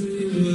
Israel.